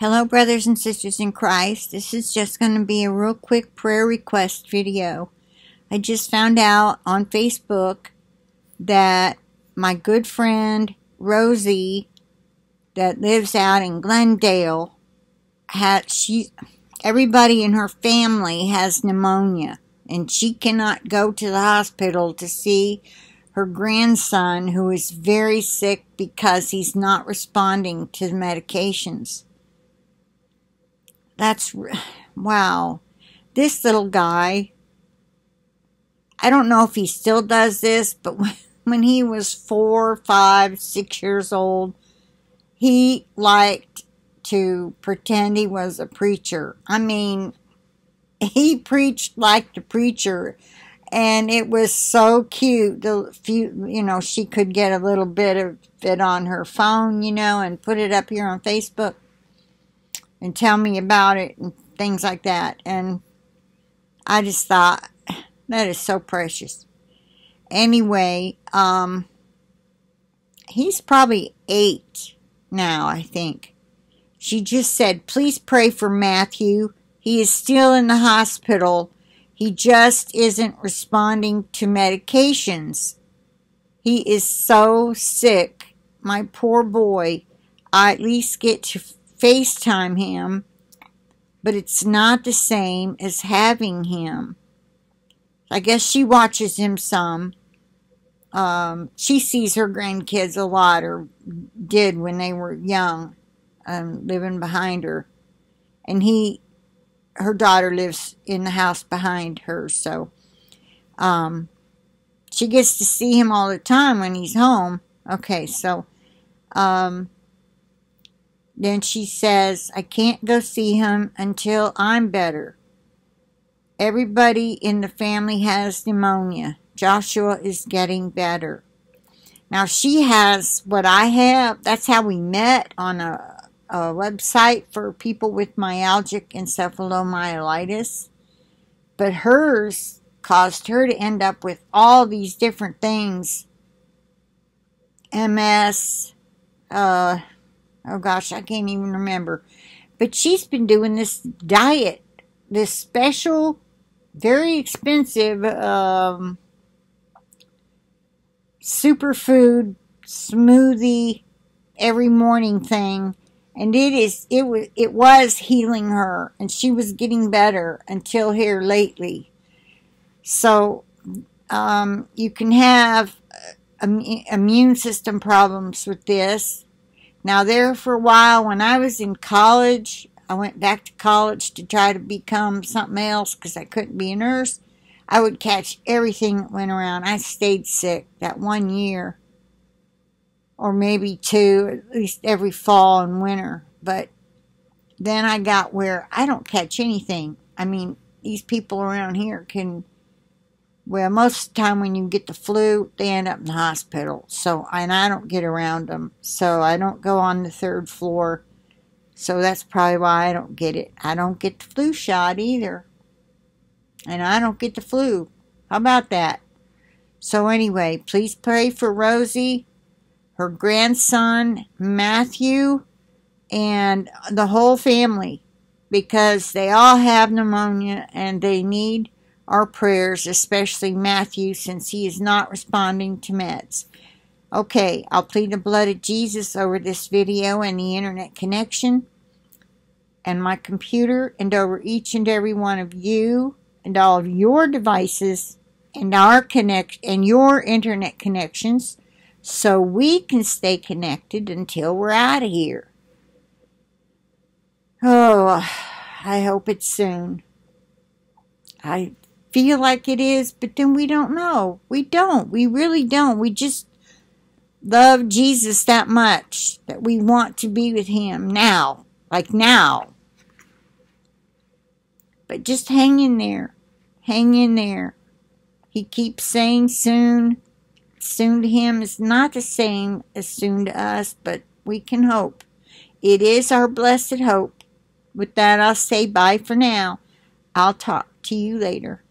Hello, brothers and sisters in Christ. This is just going to be a real quick prayer request video. I just found out on Facebook that my good friend Rosie, that lives out in Glendale, had she everybody in her family has pneumonia, and she cannot go to the hospital to see her grandson who is very sick because he's not responding to the medications. That's wow. This little guy, I don't know if he still does this, but when he was four, five, six years old, he liked to pretend he was a preacher. I mean, he preached like the preacher and it was so cute. The few, you know, she could get a little bit of it on her phone, you know, and put it up here on Facebook and tell me about it and things like that. And I just thought, that is so precious. Anyway, um, he's probably eight now, I think. She just said, please pray for Matthew. He is still in the hospital. He just isn't responding to medications. He is so sick. My poor boy. I at least get to FaceTime him, but it's not the same as having him. I guess she watches him some. Um, she sees her grandkids a lot, or did when they were young, um, living behind her. And he, her daughter lives in the house behind her, so um, she gets to see him all the time when he's home. Okay, so um, then she says, I can't go see him until I'm better. Everybody in the family has pneumonia. Joshua is getting better. Now she has what I have. That's how we met on a, a website for people with myalgic encephalomyelitis. But hers caused her to end up with all these different things. MS, uh, Oh gosh, I can't even remember. But she's been doing this diet, this special, very expensive um, superfood smoothie every morning thing. And it is it was it was healing her and she was getting better until here lately. So um, you can have uh, immune system problems with this now, there for a while, when I was in college, I went back to college to try to become something else because I couldn't be a nurse. I would catch everything that went around. I stayed sick that one year, or maybe two, at least every fall and winter. But then I got where I don't catch anything. I mean, these people around here can well, most of the time when you get the flu, they end up in the hospital. So, and I don't get around them. So I don't go on the third floor. So that's probably why I don't get it. I don't get the flu shot either. And I don't get the flu. How about that? So anyway, please pray for Rosie, her grandson, Matthew, and the whole family because they all have pneumonia and they need our prayers, especially Matthew, since he is not responding to meds. Okay, I'll plead the blood of Jesus over this video and the internet connection and my computer and over each and every one of you and all of your devices and our connect and your internet connections so we can stay connected until we're out of here. Oh, I hope it's soon. I feel like it is, but then we don't know. We don't. We really don't. We just love Jesus that much that we want to be with him now, like now. But just hang in there. Hang in there. He keeps saying soon. Soon to him is not the same as soon to us, but we can hope. It is our blessed hope. With that, I'll say bye for now. I'll talk to you later.